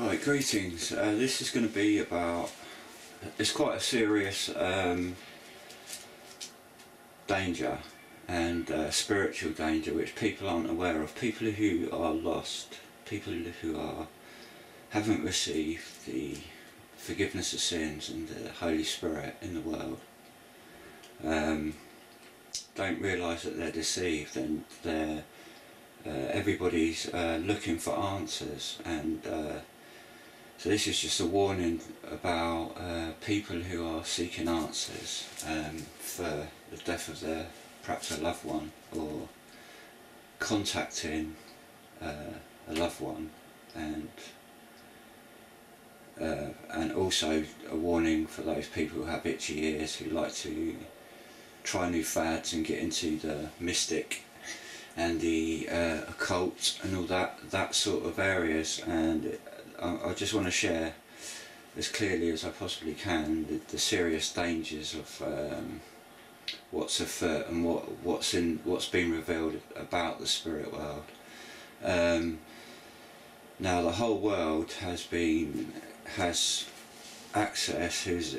Right, greetings. Uh, this is going to be about. It's quite a serious um, danger and uh, spiritual danger which people aren't aware of. People who are lost, people who are haven't received the forgiveness of sins and the Holy Spirit in the world. Um, don't realise that they're deceived and they're uh, everybody's uh, looking for answers and uh, so this is just a warning about uh, people who are seeking answers um, for the death of their perhaps a loved one or contacting uh, a loved one and uh, and also a warning for those people who have itchy ears who like to try new fads and get into the mystic and the uh, occult and all that that sort of areas. And I, I just want to share as clearly as I possibly can the, the serious dangers of um, what's afoot and what what's in what's been revealed about the spirit world. Um, now the whole world has been has access who's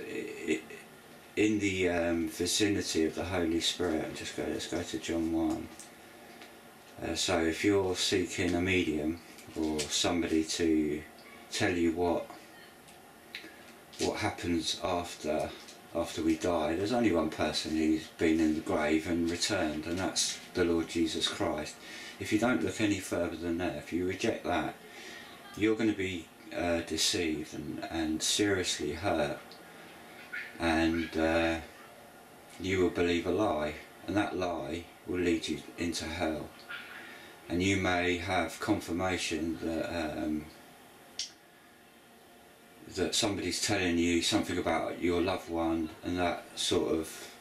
in the um, vicinity of the Holy Spirit. And just go. Let's go to John one. Uh, so if you're seeking a medium or somebody to tell you what what happens after after we die. There's only one person who's been in the grave and returned, and that's the Lord Jesus Christ. If you don't look any further than that, if you reject that, you're going to be uh, deceived and, and seriously hurt, and uh, you will believe a lie, and that lie will lead you into hell. And you may have confirmation that um, that somebody's telling you something about your loved one and that sort of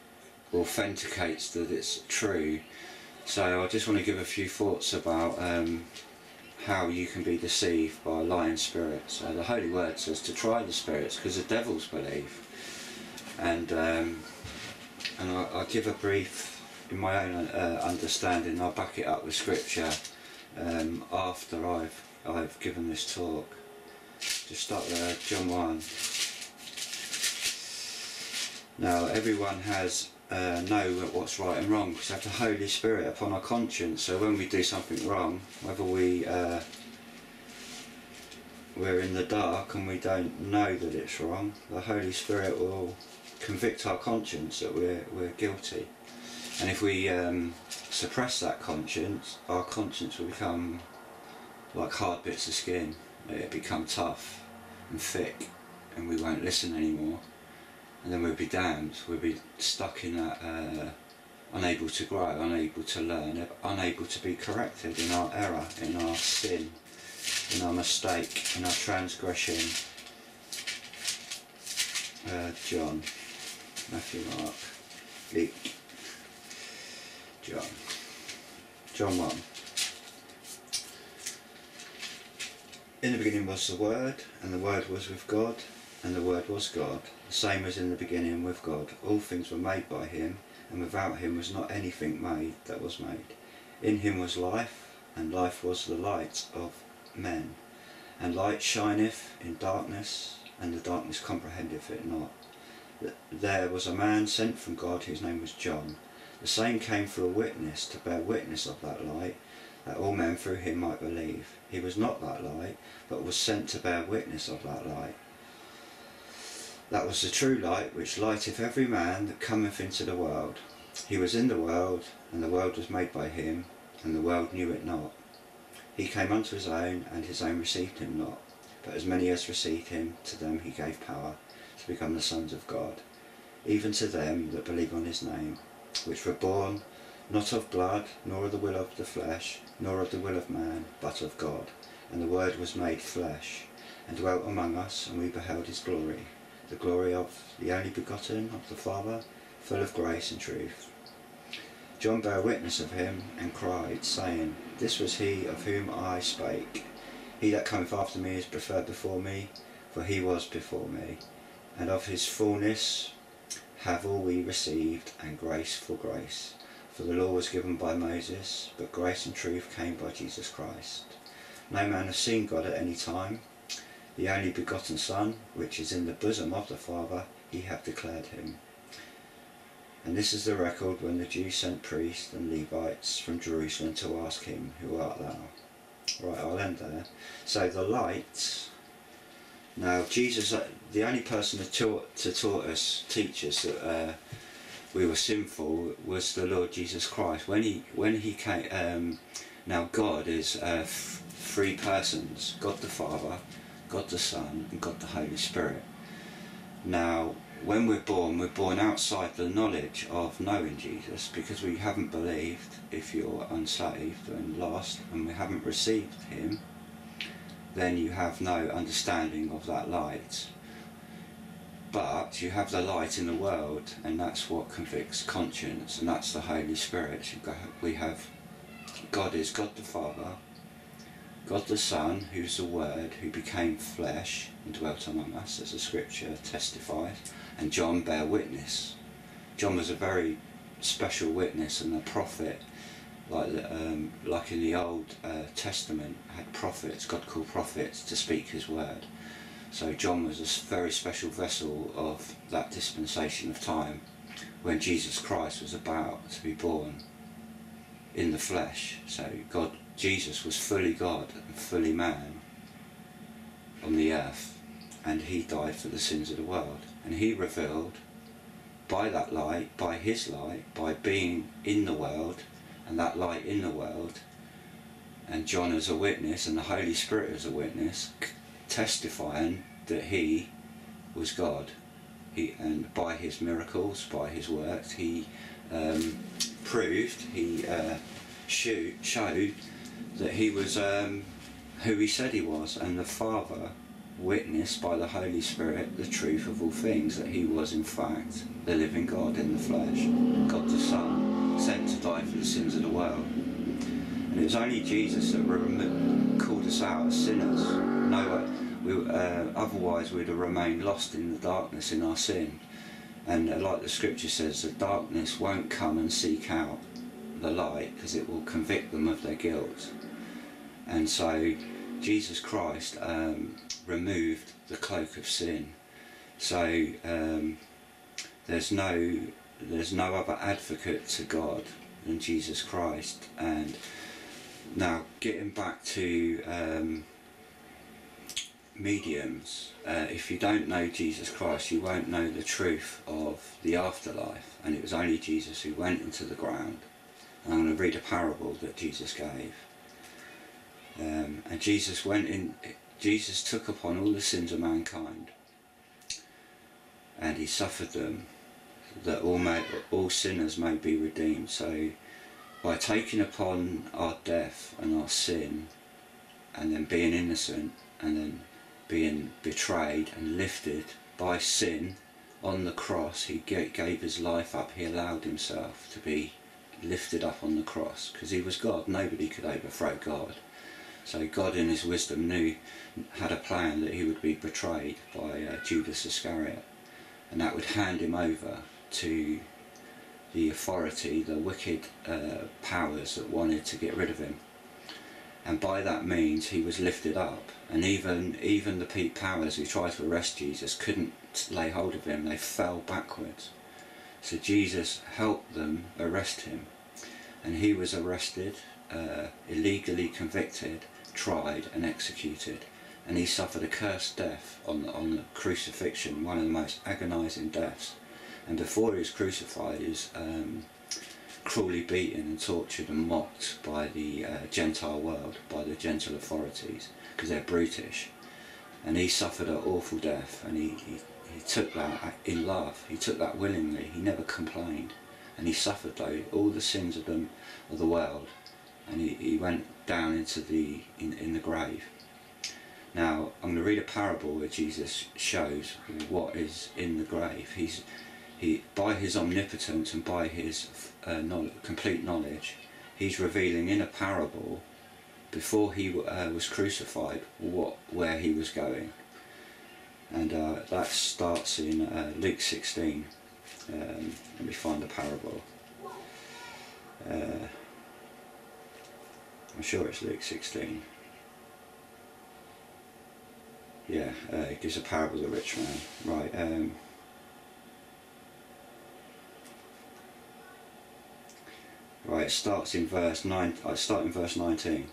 authenticates that it's true. So I just want to give a few thoughts about um, how you can be deceived by lying spirits. So the Holy Word says to try the spirits because the devils believe. And um, and I, will give a brief, in my own uh, understanding, I'll back it up with scripture um, after I've I've given this talk just start there, John 1. Now everyone has uh, know what's right and wrong. Because we have the Holy Spirit upon our conscience. So when we do something wrong whether we uh, we're in the dark and we don't know that it's wrong the Holy Spirit will convict our conscience that we're, we're guilty. And if we um, suppress that conscience our conscience will become like hard bits of skin it become tough and thick and we won't listen anymore and then we'll be damned, we'll be stuck in that uh, unable to grow, unable to learn, unable to be corrected in our error, in our sin, in our mistake, in our transgression. Uh, John, Matthew, Mark, Luke, John, John 1. In the beginning was the Word, and the Word was with God, and the Word was God. The same as in the beginning with God. All things were made by him, and without him was not anything made that was made. In him was life, and life was the light of men. And light shineth in darkness, and the darkness comprehendeth it not. There was a man sent from God whose name was John. The same came for a witness, to bear witness of that light, that all men through him might believe. He was not that light, but was sent to bear witness of that light. That was the true light which lighteth every man that cometh into the world. He was in the world, and the world was made by him, and the world knew it not. He came unto his own, and his own received him not. But as many as received him, to them he gave power to become the sons of God, even to them that believe on his name, which were born not of blood, nor of the will of the flesh, nor of the will of man, but of God. And the Word was made flesh, and dwelt among us, and we beheld his glory, the glory of the only begotten of the Father, full of grace and truth. John bare witness of him, and cried, saying, This was he of whom I spake. He that cometh after me is preferred before me, for he was before me. And of his fullness have all we received, and grace for grace. For the law was given by Moses, but grace and truth came by Jesus Christ. No man has seen God at any time. the only begotten Son, which is in the bosom of the Father, he hath declared him. And this is the record when the Jews sent priests and Levites from Jerusalem to ask him, Who art thou? Right, I'll end there. So the light. Now, Jesus, uh, the only person to taught, to taught us, teach us that uh, we were sinful was the Lord Jesus Christ. When he when he came, um, now God is uh, three persons: God the Father, God the Son, and God the Holy Spirit. Now, when we're born, we're born outside the knowledge of knowing Jesus because we haven't believed if you're unsaved and lost and we haven't received Him, then you have no understanding of that light. But you have the light in the world, and that's what convicts conscience, and that's the Holy Spirit. We have God is God the Father, God the Son, who's the Word, who became flesh and dwelt among us, as the Scripture testifies, and John bear witness. John was a very special witness and a prophet, like um, like in the Old uh, Testament, had prophets. God called prophets to speak His word. So John was a very special vessel of that dispensation of time when Jesus Christ was about to be born in the flesh. So God, Jesus was fully God and fully man on the earth and he died for the sins of the world. And he revealed by that light, by his light, by being in the world and that light in the world, and John as a witness and the Holy Spirit as a witness, testifying that he was God. He, and by his miracles, by his works, he um, proved, he uh, showed, that he was um, who he said he was, and the Father witnessed by the Holy Spirit the truth of all things, that he was in fact the living God in the flesh, God the Son, sent to die for the sins of the world. And it was only Jesus that called us out as sinners. No, we, uh, otherwise we'd have remained lost in the darkness in our sin. And uh, like the scripture says, the darkness won't come and seek out the light because it will convict them of their guilt. And so Jesus Christ um, removed the cloak of sin. So um, there's no there's no other advocate to God than Jesus Christ. And now getting back to um, mediums, uh, if you don't know Jesus Christ, you won't know the truth of the afterlife. And it was only Jesus who went into the ground. And I'm going to read a parable that Jesus gave. Um, and Jesus went in, Jesus took upon all the sins of mankind and he suffered them that all, may, all sinners may be redeemed. So by taking upon our death and our sin and then being innocent and then being betrayed and lifted by sin on the cross, he gave his life up, he allowed himself to be lifted up on the cross because he was God, nobody could overthrow God. So God in his wisdom knew, had a plan that he would be betrayed by uh, Judas Iscariot and that would hand him over to the authority, the wicked uh, powers that wanted to get rid of him. By that means he was lifted up and even even the powers who tried to arrest Jesus couldn't lay hold of him, they fell backwards. So Jesus helped them arrest him and he was arrested, uh, illegally convicted tried and executed and he suffered a cursed death on the, on the crucifixion, one of the most agonising deaths. And before he was crucified, he was um, cruelly beaten and tortured and mocked by the uh, Gentile world, by the Gentile authorities, because they're brutish. And he suffered an awful death, and he, he, he took that in love. He took that willingly. He never complained, and he suffered though all the sins of them of the world, and he, he went down into the in, in the grave. Now I'm going to read a parable where Jesus shows what is in the grave. He's he by his omnipotence and by his uh, knowledge, complete knowledge, he's revealing in a parable before he uh, was crucified what where he was going. And uh, that starts in uh, Luke 16. Um, let me find the parable. Uh, I'm sure it's Luke 16. yeah, uh, it gives a parable of the rich man. Right. Um, It starts in verse nine. I start in verse nineteen.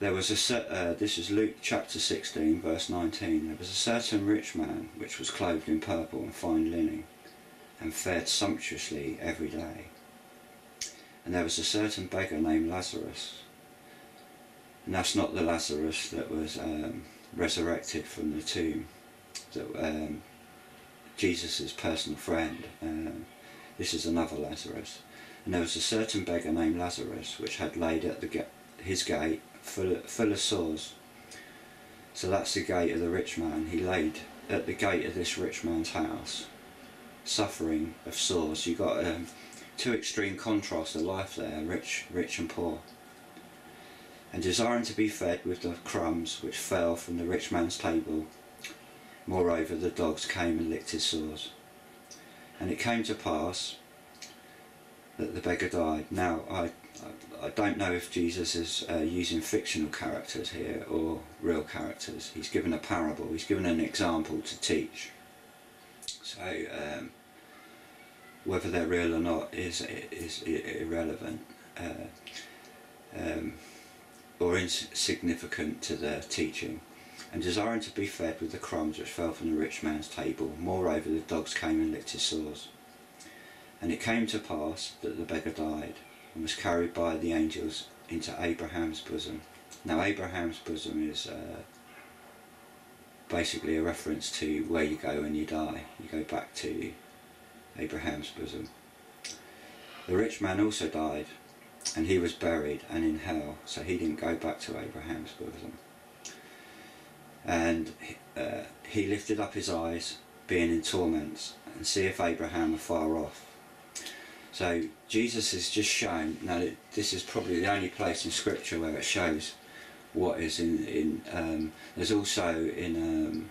There was a uh, this is Luke chapter sixteen, verse nineteen. There was a certain rich man which was clothed in purple and fine linen, and fared sumptuously every day. And there was a certain beggar named Lazarus. And that's not the Lazarus that was um, resurrected from the tomb, that um, Jesus' personal friend. Um, this is another Lazarus. And there was a certain beggar named Lazarus, which had laid at the his gate full of, full of sores. So that's the gate of the rich man. He laid at the gate of this rich man's house, suffering of sores. You got um, two extreme contrasts of life there, rich, rich and poor. And desiring to be fed with the crumbs which fell from the rich man's table, moreover the dogs came and licked his sores. And it came to pass that the beggar died. Now I, I, don't know if Jesus is uh, using fictional characters here or real characters. He's given a parable. He's given an example to teach. So. Um, whether they're real or not is is irrelevant uh, um, or insignificant to their teaching. And desiring to be fed with the crumbs which fell from the rich man's table, moreover the dogs came and licked his sores. And it came to pass that the beggar died and was carried by the angels into Abraham's bosom. Now Abraham's bosom is uh, basically a reference to where you go when you die. You go back to Abraham's bosom. The rich man also died, and he was buried and in hell, so he didn't go back to Abraham's bosom. And uh, he lifted up his eyes, being in torments, and see if Abraham afar off. So Jesus has just shown. Now this is probably the only place in Scripture where it shows what is in. in um, there's also in um,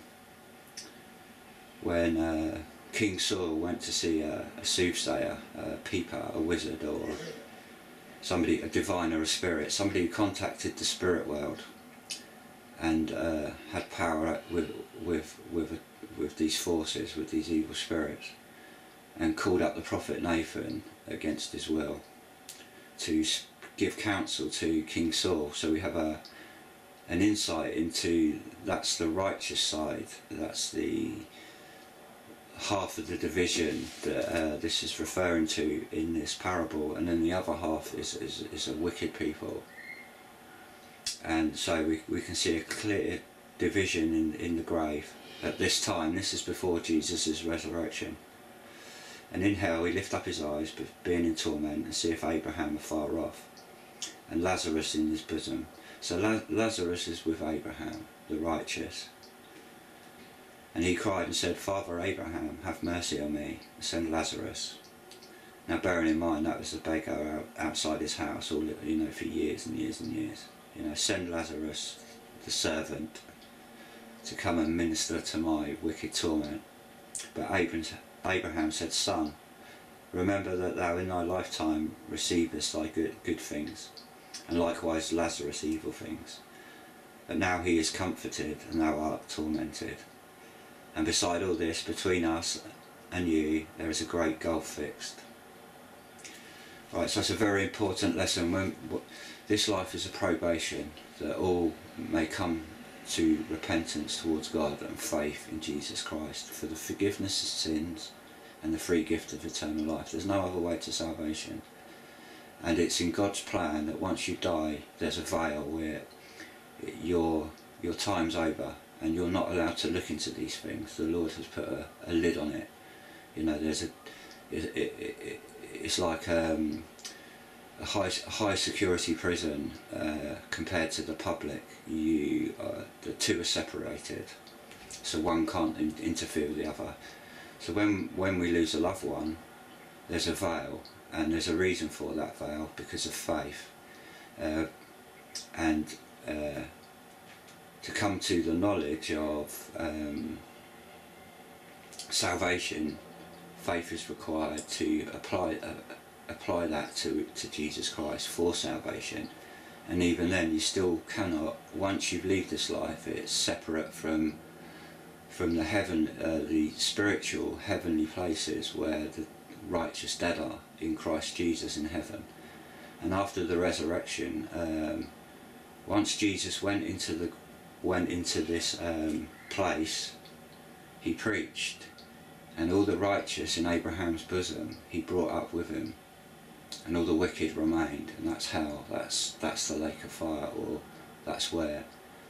when. Uh, King Saul went to see a, a soothsayer, a peeper, a wizard, or somebody, a diviner, a spirit, somebody who contacted the spirit world and uh, had power with with with with these forces, with these evil spirits, and called up the prophet Nathan against his will to give counsel to King Saul. So we have a an insight into that's the righteous side, that's the half of the division that uh, this is referring to in this parable, and then the other half is, is, is a wicked people. And so we, we can see a clear division in, in the grave at this time. This is before Jesus' resurrection. And in hell he lift up his eyes, being in torment, and see if Abraham afar off, and Lazarus in his bosom. So La Lazarus is with Abraham, the righteous, and he cried and said, Father Abraham, have mercy on me, and send Lazarus. Now bearing in mind that was the beggar out, outside his house all you know for years and years and years. You know, send Lazarus, the servant, to come and minister to my wicked torment. But Abraham said, Son, remember that thou in thy lifetime receivest thy good, good things, and likewise Lazarus evil things. But now he is comforted, and thou art tormented. And beside all this, between us and you, there is a great gulf fixed. Right, so it's a very important lesson. When this life is a probation, that all may come to repentance towards God and faith in Jesus Christ for the forgiveness of sins and the free gift of eternal life. There's no other way to salvation. And it's in God's plan that once you die, there's a veil where your your time's over and you're not allowed to look into these things. The Lord has put a, a lid on it. You know, there's a, it, it, it, it's like um, a high high security prison uh, compared to the public. You uh, the two are separated, so one can't in interfere with the other. So when when we lose a loved one, there's a veil, and there's a reason for that veil because of faith, uh, and uh, to come to the knowledge of um, salvation, faith is required to apply uh, apply that to to Jesus Christ for salvation, and even then you still cannot once you leave this life it's separate from from the heaven uh, the spiritual heavenly places where the righteous dead are in Christ Jesus in heaven. And after the resurrection um, once Jesus went into the went into this um, place he preached. And all the righteous in Abraham's bosom he brought up with him and all the wicked remained, and that's hell, that's, that's the lake of fire, or that's where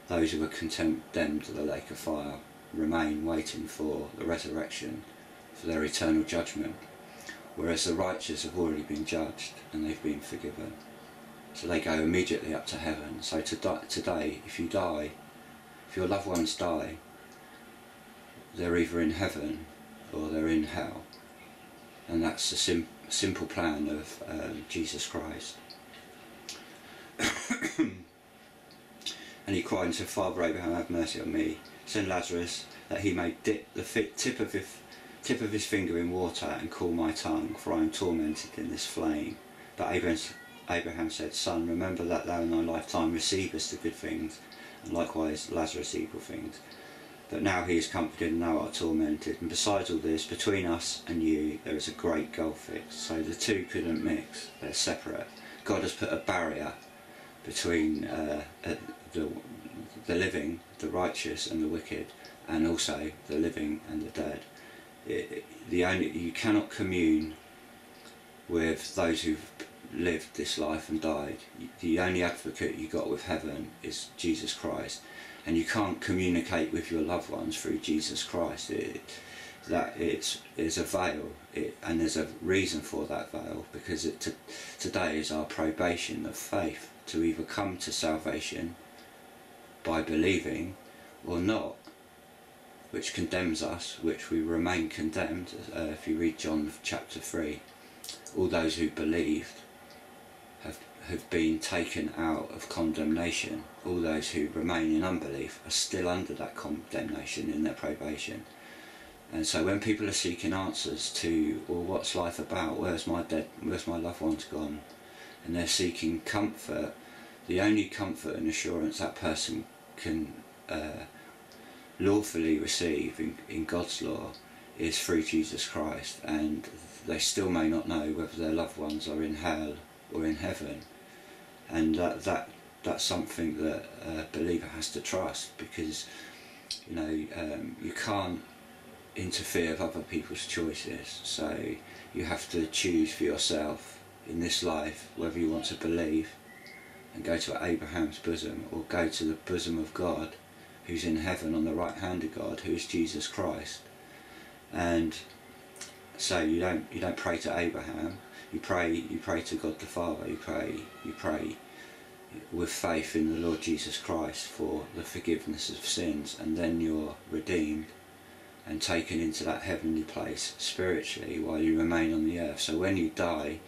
those who were condemned to the lake of fire remain waiting for the resurrection, for their eternal judgment, whereas the righteous have already been judged and they've been forgiven. So they go immediately up to heaven. So today, if you die, if your loved ones die, they're either in heaven or they're in hell. And that's the sim simple plan of um, Jesus Christ. and he cried and said, Father Abraham, have mercy on me. Send Lazarus that he may dip the tip of his tip of his finger in water and cool my tongue, for I am tormented in this flame. But Abraham, Abraham said, Son, remember that thou in thy lifetime receivest the good things, and likewise Lazarus evil things. But now he is comforted and thou art tormented. And besides all this, between us and you there is a great gulf fixed. So the two couldn't mix, they're separate. God has put a barrier between uh, uh, the, the living, the righteous and the wicked, and also the living and the dead. It, the only You cannot commune with those who've lived this life and died. The only advocate you got with heaven is Jesus Christ and you can't communicate with your loved ones through Jesus Christ. It, that it's is a veil, it, and there's a reason for that veil because it to, today is our probation of faith to either come to salvation by believing or not, which condemns us, which we remain condemned. Uh, if you read John chapter three, all those who believed have have been taken out of condemnation. All those who remain in unbelief are still under that condemnation in their probation. And so when people are seeking answers to, well, what's life about? Where's my dead? Where's my loved ones gone? And they're seeking comfort. The only comfort and assurance that person can uh, lawfully receive in, in God's law is through Jesus Christ. And they still may not know whether their loved ones are in hell or in heaven and that that that's something that a believer has to trust because you know um, you can't interfere with other people's choices. So you have to choose for yourself in this life whether you want to believe and go to Abraham's bosom or go to the bosom of God who's in heaven on the right hand of God who is Jesus Christ. And so you don't you don't pray to Abraham you pray you pray to God the Father you pray you pray with faith in the Lord Jesus Christ for the forgiveness of sins and then you're redeemed and taken into that heavenly place spiritually while you remain on the earth. So when you die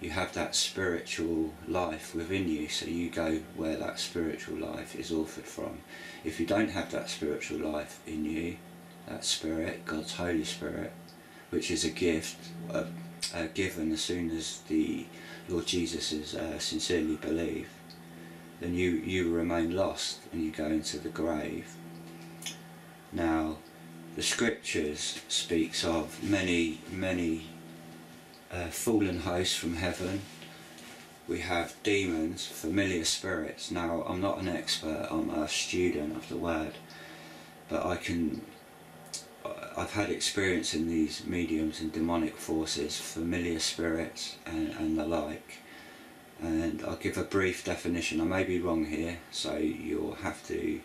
you have that spiritual life within you so you go where that spiritual life is offered from. If you don't have that spiritual life in you that spirit God's Holy Spirit which is a gift uh, uh, given as soon as the Lord Jesus is uh, sincerely believed then you, you remain lost and you go into the grave. Now, the scriptures speaks of many, many uh, fallen hosts from heaven. We have demons, familiar spirits. Now, I'm not an expert, I'm a student of the word, but I can, I've had experience in these mediums and demonic forces, familiar spirits and, and the like and I'll give a brief definition. I may be wrong here, so you'll have to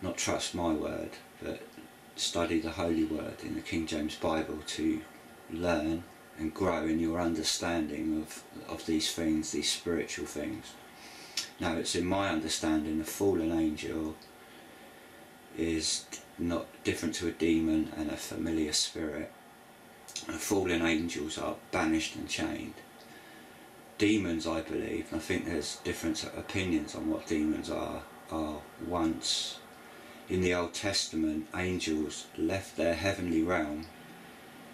not trust my word, but study the Holy Word in the King James Bible to learn and grow in your understanding of, of these things, these spiritual things. Now it's in my understanding a fallen angel is not different to a demon and a familiar spirit. And fallen angels are banished and chained demons, I believe, I think there's different opinions on what demons are, are once in the Old Testament, angels left their heavenly realm,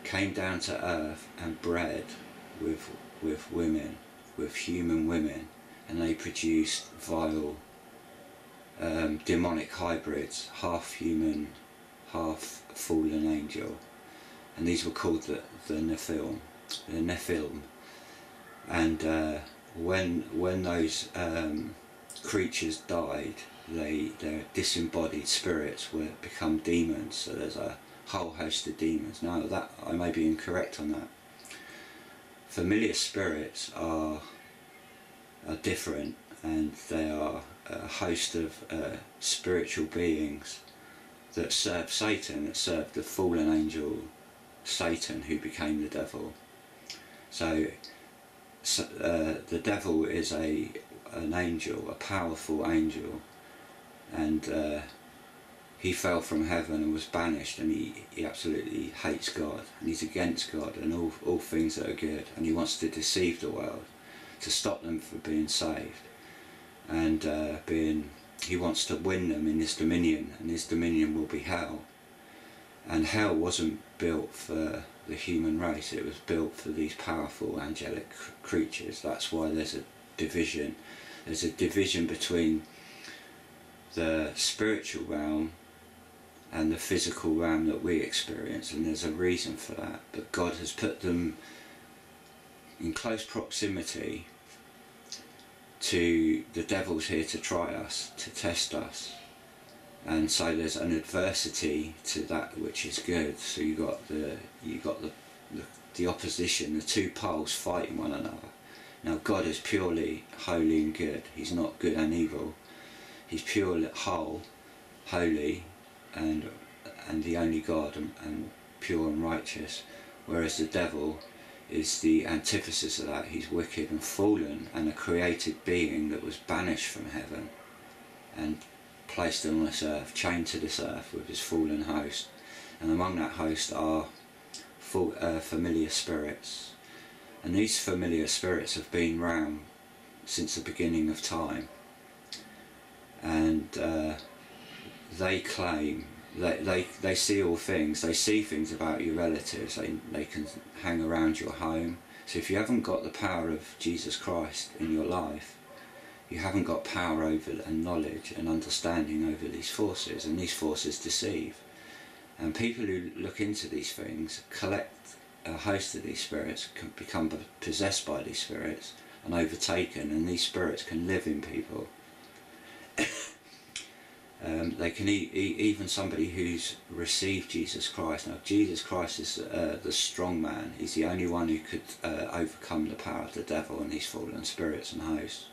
came down to earth and bred with, with women, with human women, and they produced vile um, demonic hybrids, half human, half fallen angel, and these were called the, the Nephilim, the Nephilim. And uh, when when those um, creatures died, they their disembodied spirits were become demons. So there's a whole host of demons. Now that I may be incorrect on that. Familiar spirits are are different, and they are a host of uh, spiritual beings that serve Satan, that serve the fallen angel Satan, who became the devil. So, so uh, the devil is a an angel, a powerful angel, and uh, he fell from heaven and was banished, and he, he absolutely hates God, and he's against God and all all things that are good, and he wants to deceive the world to stop them from being saved and uh, being he wants to win them in his dominion and his dominion will be hell. And hell wasn't built for the human race it was built for these powerful angelic creatures. That's why there's a division. There's a division between the spiritual realm and the physical realm that we experience and there's a reason for that. But God has put them in close proximity to the devil's here to try us, to test us. And so there's an adversity to that which is good. So you got the you got the, the the opposition, the two poles fighting one another. Now God is purely holy and good. He's not good and evil. He's pure whole, holy, and and the only God and, and pure and righteous. Whereas the devil is the antithesis of that. He's wicked and fallen and a created being that was banished from heaven and placed on this earth, chained to this earth with his fallen host. And among that host are full, uh, familiar spirits. And these familiar spirits have been round since the beginning of time. And uh, they claim they, they, they see all things, they see things about your relatives, they, they can hang around your home. So if you haven't got the power of Jesus Christ in your life, you haven't got power over and knowledge and understanding over these forces, and these forces deceive. And people who look into these things collect a host of these spirits, can become possessed by these spirits and overtaken, and these spirits can live in people. Um, they can e e even somebody who's received Jesus Christ. Now, Jesus Christ is uh, the strong man. He's the only one who could uh, overcome the power of the devil and these fallen spirits and hosts.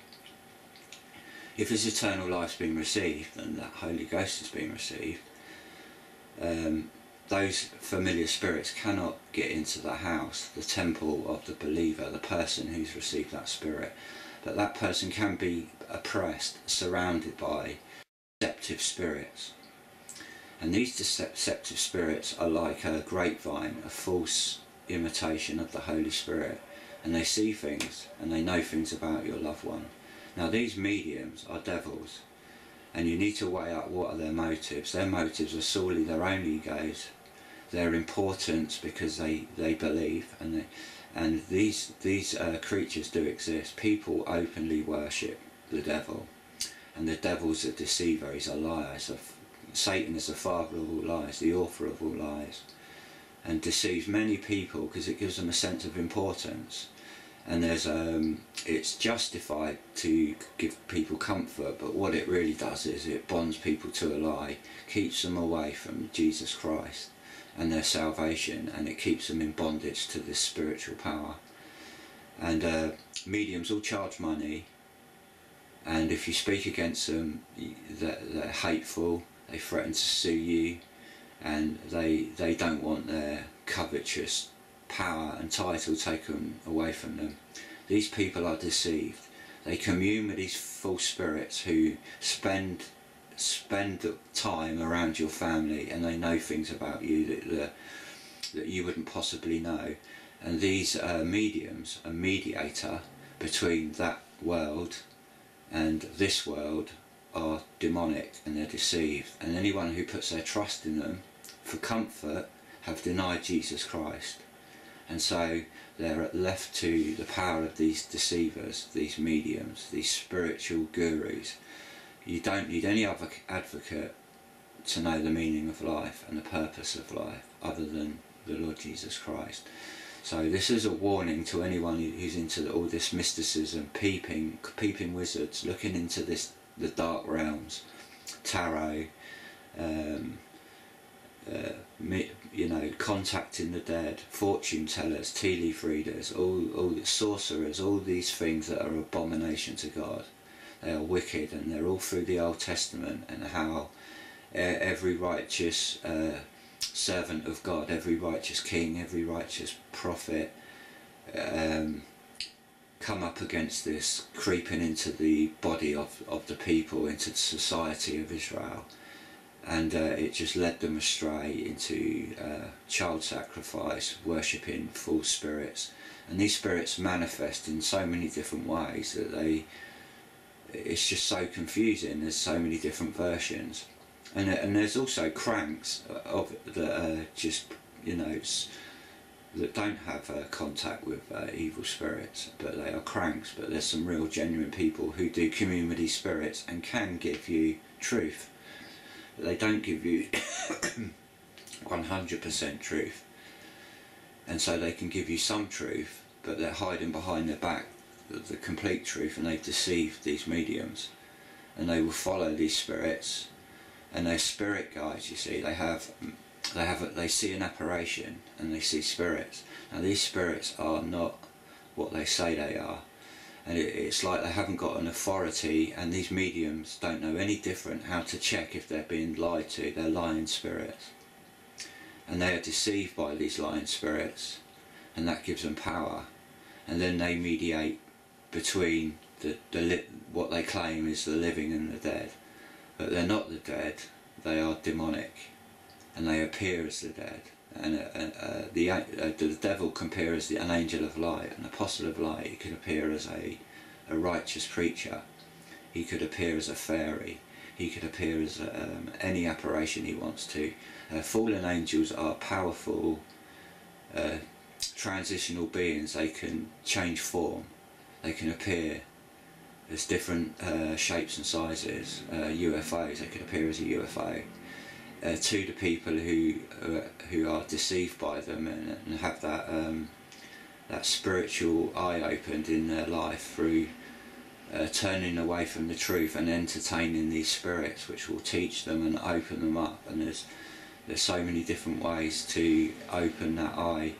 If his eternal life's been received and that Holy Ghost has been received, um, those familiar spirits cannot get into the house, the temple of the believer, the person who's received that spirit. But that person can be oppressed, surrounded by deceptive spirits. And these deceptive spirits are like a grapevine, a false imitation of the Holy Spirit. And they see things and they know things about your loved one. Now these mediums are devils. And you need to weigh up what are their motives. Their motives are solely their own egos, their importance because they, they believe and they, and these these uh, creatures do exist. People openly worship the devil and the devil's a deceiver, he's a liar. A, Satan is the father of all lies, the author of all lies, and deceives many people because it gives them a sense of importance. And there's um, it's justified to give people comfort, but what it really does is it bonds people to a lie, keeps them away from Jesus Christ and their salvation, and it keeps them in bondage to this spiritual power. And uh, mediums all charge money and if you speak against them, they're, hateful, they threaten to sue you, and they, they don't want their covetous power and title taken away from them. These people are deceived. They commune with these false spirits who spend spend time around your family and they know things about you that, that, that you wouldn't possibly know. And these uh, mediums, a mediator between that world and this world are demonic and they're deceived and anyone who puts their trust in them for comfort have denied Jesus Christ And so they're left to the power of these deceivers, these mediums, these spiritual gurus. You don't need any other advocate to know the meaning of life and the purpose of life other than the Lord Jesus Christ. So this is a warning to anyone who's into all this mysticism, peeping, peeping wizards, looking into this the dark realms, tarot, um, uh, you know, contacting the dead, fortune tellers, tea leaf readers, all, all sorcerers, all these things that are abomination to God. They are wicked, and they're all through the Old Testament, and how every righteous uh, servant of God, every righteous king, every righteous prophet, um, come up against this, creeping into the body of, of the people, into the society of Israel and uh, it just led them astray into uh, child sacrifice, worshipping false spirits. And these spirits manifest in so many different ways that they, it's just so confusing. There's so many different versions, and uh, and there's also cranks of that are just you know that don't have uh, contact with uh, evil spirits, but they are cranks. But there's some real genuine people who do these spirits and can give you truth they don't give you 100% truth. And so they can give you some truth, but they're hiding behind their back the, the complete truth and they've deceived these mediums. And they will follow these spirits and they're spirit guides, you see. They have they have they see an apparition and they see spirits. Now these spirits are not what they say they are and it, it's like they haven't got an authority and these mediums don't know any different how to check if they're being lied to they're lying spirits and they are deceived by these lying spirits and that gives them power and then they mediate between the, the what they claim is the living and the dead but they're not the dead they are demonic and they appear as the dead and uh, uh, the uh, the devil can appear as the, an angel of light, an apostle of light. He could appear as a a righteous preacher. He could appear as a fairy. He could appear as um, any apparition he wants to. Uh, fallen angels are powerful uh, transitional beings. They can change form. They can appear as different uh, shapes and sizes. UFOs. They can appear as a UFO uh, to the people who uh, who are deceived by them and, and have that um, that spiritual eye opened in their life through uh, turning away from the truth and entertaining these spirits which will teach them and open them up and there's there's so many different ways to open that eye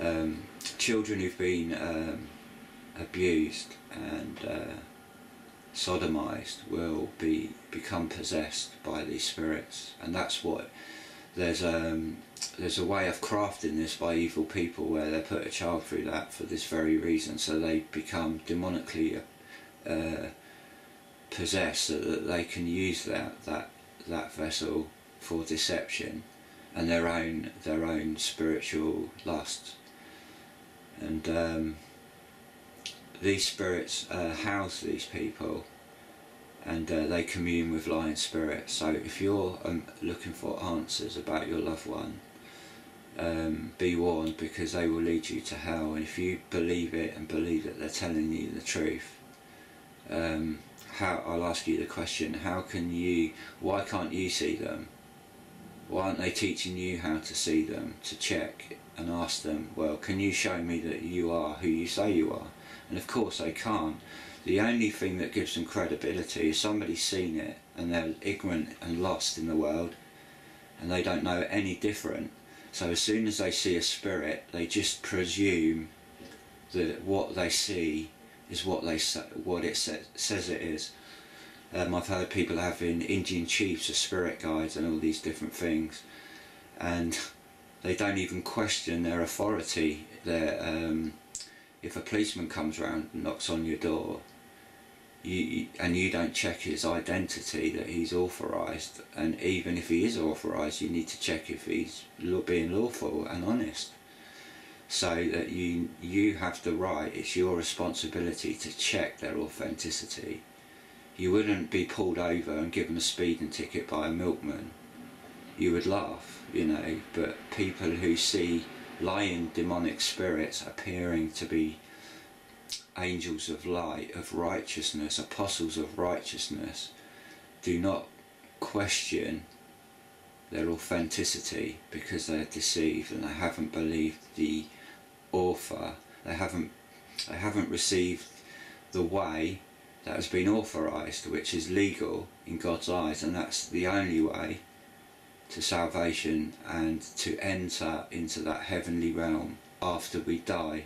um, children who've been um, abused and uh, sodomized will be become possessed by these spirits. And that's what there's um there's a way of crafting this by evil people where they put a child through that for this very reason. So they become demonically uh, possessed so that they can use that that that vessel for deception and their own their own spiritual lust. And um, these spirits uh, house these people and uh, they commune with lion spirits. So if you're um, looking for answers about your loved one, um, be warned because they will lead you to hell. And if you believe it and believe that they're telling you the truth, um, how I'll ask you the question: How can you? Why can't you see them? Why aren't they teaching you how to see them? To check and ask them. Well, can you show me that you are who you say you are? And of course they can't. The only thing that gives them credibility is somebody's seen it and they're ignorant and lost in the world and they don't know any different. So as soon as they see a spirit, they just presume that what they see is what they what it sa says it is. Um, I've heard people having Indian chiefs as spirit guides and all these different things, and they don't even question their authority. Their um, if a policeman comes around and knocks on your door, you, and you don't check his identity that he's authorised and even if he is authorised you need to check if he's being lawful and honest. So that you you have the right it's your responsibility to check their authenticity. You wouldn't be pulled over and given a speeding ticket by a milkman. You would laugh you know but people who see lying demonic spirits appearing to be angels of light, of righteousness, apostles of righteousness, do not question their authenticity because they're deceived and they haven't believed the author. They haven't they haven't received the way that has been authorized, which is legal in God's eyes, and that's the only way to salvation and to enter into that heavenly realm after we die.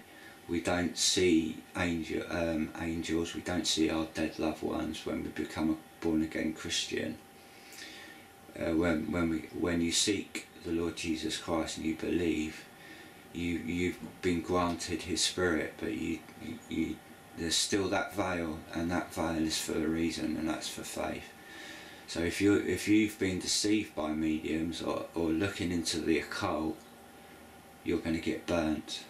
We don't see angel, um, angels, we don't see our dead loved ones when we become a born again Christian. Uh, when, when, we, when you seek the Lord Jesus Christ and you believe, you, you've been granted His Spirit, but you, you, you there's still that veil, and that veil is for a reason, and that's for faith. So if you if you've been deceived by mediums or, or looking into the occult, you're going to get burnt.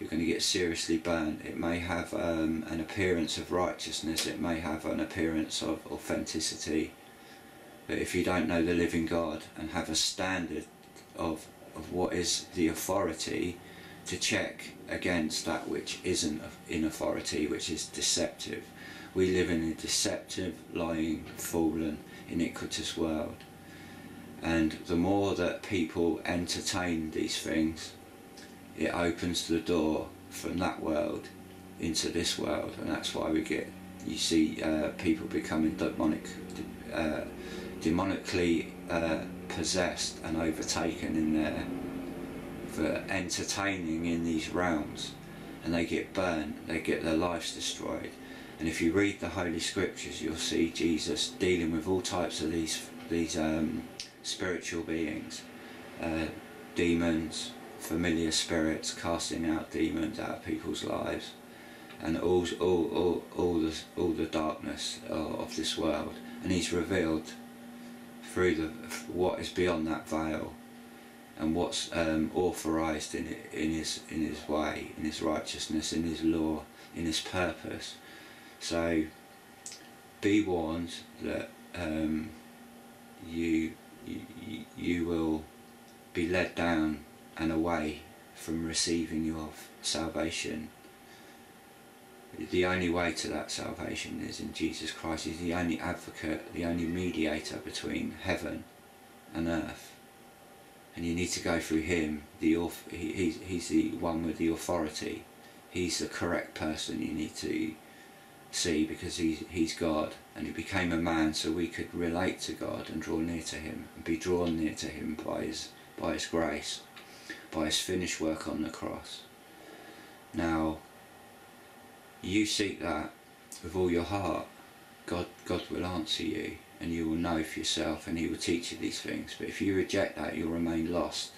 You're going to get seriously burnt. It may have um, an appearance of righteousness. It may have an appearance of authenticity. But if you don't know the living God and have a standard of of what is the authority, to check against that which isn't in authority, which is deceptive. We live in a deceptive, lying, fallen, iniquitous world. And the more that people entertain these things, it opens the door from that world into this world. And that's why we get, you see uh, people becoming demonic, uh, demonically uh, possessed and overtaken in their for entertaining in these realms and they get burnt, they get their lives destroyed. And if you read the Holy Scriptures, you'll see Jesus dealing with all types of these these um, spiritual beings, uh, demons, familiar spirits, casting out demons out of people's lives, and all all all, all the all the darkness of this world. And He's revealed through the what is beyond that veil and what's um, authorized in in his in his way, in his righteousness, in his law, in his purpose. So be warned that um, you, you you will be led down and away from receiving your salvation. The only way to that salvation is in Jesus Christ. He's the only advocate, the only mediator between heaven and earth and you need to go through him. The he, he's, he's the one with the authority. He's the correct person you need to see because he's, he's God and he became a man so we could relate to God and draw near to him and be drawn near to him by his, by his grace, by his finished work on the cross. Now, you seek that with all your heart, God, God will answer you and you will know for yourself and he will teach you these things. But if you reject that, you'll remain lost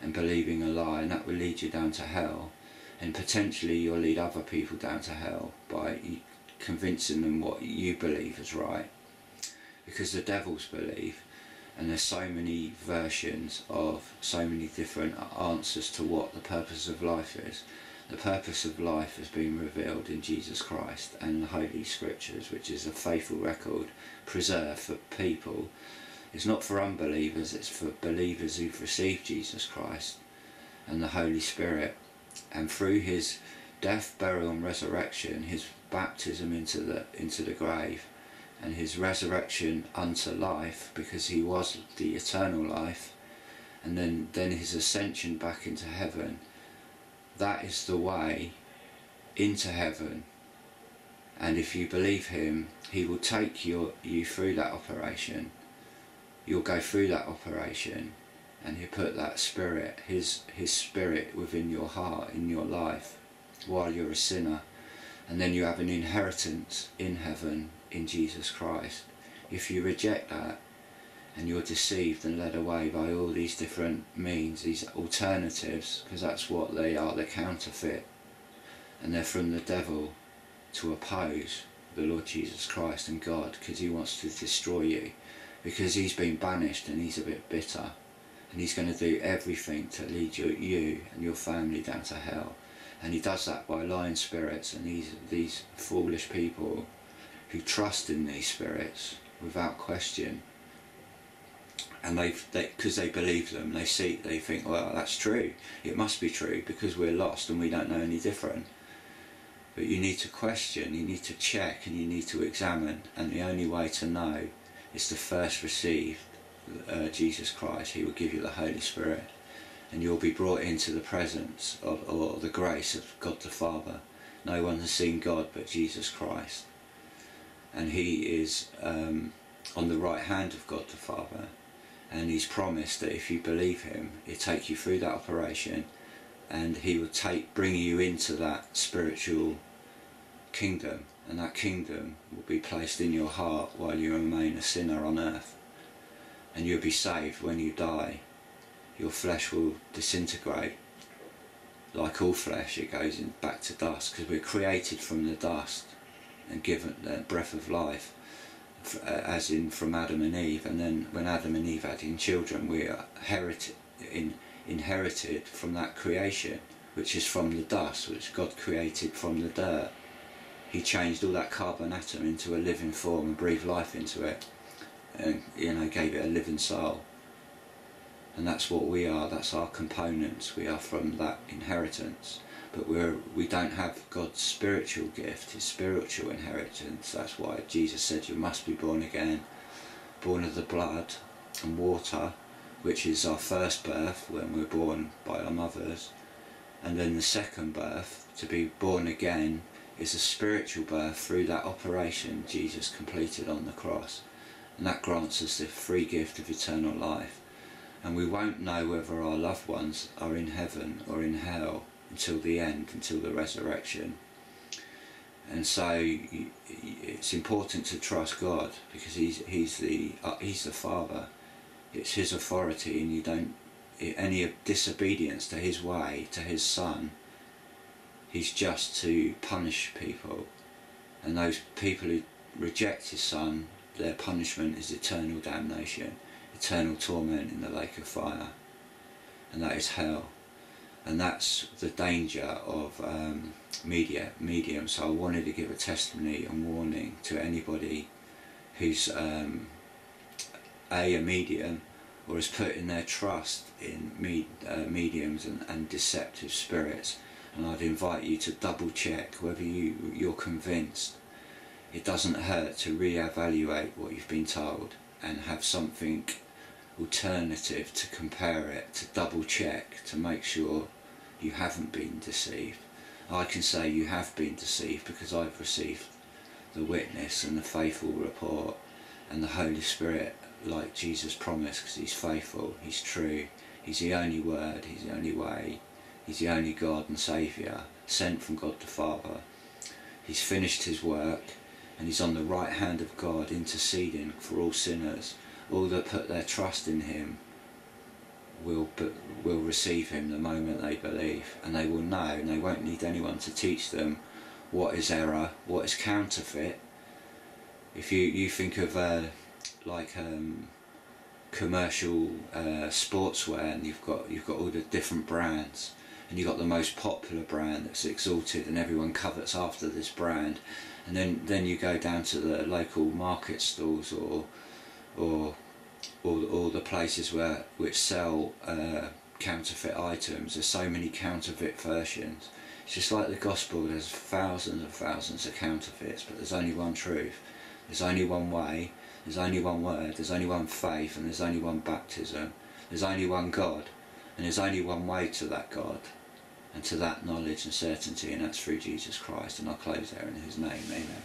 and believing a lie and that will lead you down to hell. And potentially you'll lead other people down to hell by convincing them what you believe is right. Because the devils believe and there's so many versions of so many different answers to what the purpose of life is the purpose of life has been revealed in Jesus Christ and the Holy Scriptures, which is a faithful record preserved for people. It's not for unbelievers, it's for believers who've received Jesus Christ and the Holy Spirit. And through his death, burial and resurrection, his baptism into the, into the grave, and his resurrection unto life, because he was the eternal life, and then, then his ascension back into heaven, that is the way into heaven. And if you believe him, he will take your, you through that operation. You'll go through that operation and he'll put that spirit, his, his spirit within your heart, in your life, while you're a sinner. And then you have an inheritance in heaven in Jesus Christ. If you reject that, and you're deceived and led away by all these different means, these alternatives, because that's what they are, they're counterfeit. And they're from the devil to oppose the Lord Jesus Christ and God because he wants to destroy you because he's been banished and he's a bit bitter and he's going to do everything to lead you, you and your family down to hell and he does that by lying spirits and these these foolish people who trust in these spirits without question. And they because they, they, believe them they see they think well that's true. It must be true because we're lost and we don't know any different. But you need to question you need to check and you need to examine. And the only way to know is to first receive uh, Jesus Christ. He will give you the Holy Spirit and you'll be brought into the presence of or the grace of God the Father. No one has seen God but Jesus Christ. And he is um, on the right hand of God the Father. And he's promised that if you believe him he'll take you through that operation and he will take bring you into that spiritual kingdom. And that kingdom will be placed in your heart while you remain a sinner on earth. And you'll be saved when you die your flesh will disintegrate like all flesh it goes in back to dust because we're created from the dust and given the breath of life uh, as in from Adam and Eve, and then when Adam and Eve had in children, we are inherited, in, inherited from that creation, which is from the dust, which God created from the dirt. He changed all that carbon atom into a living form and breathed life into it, and you know gave it a living soul. And that's what we are. That's our components. We are from that inheritance but we're we don't have God's spiritual gift, His spiritual inheritance. That's why Jesus said you must be born again, born of the blood and water, which is our first birth when we're born by our mothers, and then the second birth to be born again is a spiritual birth through that operation Jesus completed on the cross, and that grants us the free gift of eternal life. And we won't know whether our loved ones are in heaven or in hell until the end, until the resurrection. And so it's important to trust God because He's He's the uh, He's the Father. It's His authority, and you don't any disobedience to His way to His Son. He's just to punish people, and those people who reject His Son, their punishment is eternal damnation, eternal torment in the lake of fire, and that is hell. And that's the danger of um, media medium. So I wanted to give a testimony and warning to anybody who's um, a, a medium or is putting their trust in me, uh, mediums and, and deceptive spirits. And I'd invite you to double check whether you, you're convinced. It doesn't hurt to re-evaluate what you've been told and have something alternative to compare it, to double check, to make sure you haven't been deceived. I can say you have been deceived because I've received the witness and the faithful report and the Holy Spirit like Jesus promised because he's faithful, he's true, he's the only word, he's the only way, he's the only God and Saviour sent from God the Father. He's finished his work and he's on the right hand of God interceding for all sinners, all that put their trust in him will will receive him the moment they believe and they will know and they won't need anyone to teach them what is error, what is counterfeit. If you, you think of uh, like um, commercial uh, sportswear and you've got you've got all the different brands and you've got the most popular brand that's exalted and everyone covets after this brand and then then you go down to the local market stalls or or all, all the places where which sell uh, counterfeit items. There's so many counterfeit versions. It's just like the gospel. There's thousands and thousands of counterfeits, but there's only one truth. There's only one way. There's only one word. There's only one faith, and there's only one baptism. There's only one God, and there's only one way to that God, and to that knowledge and certainty, and that's through Jesus Christ. And I'll close there in His name. Amen.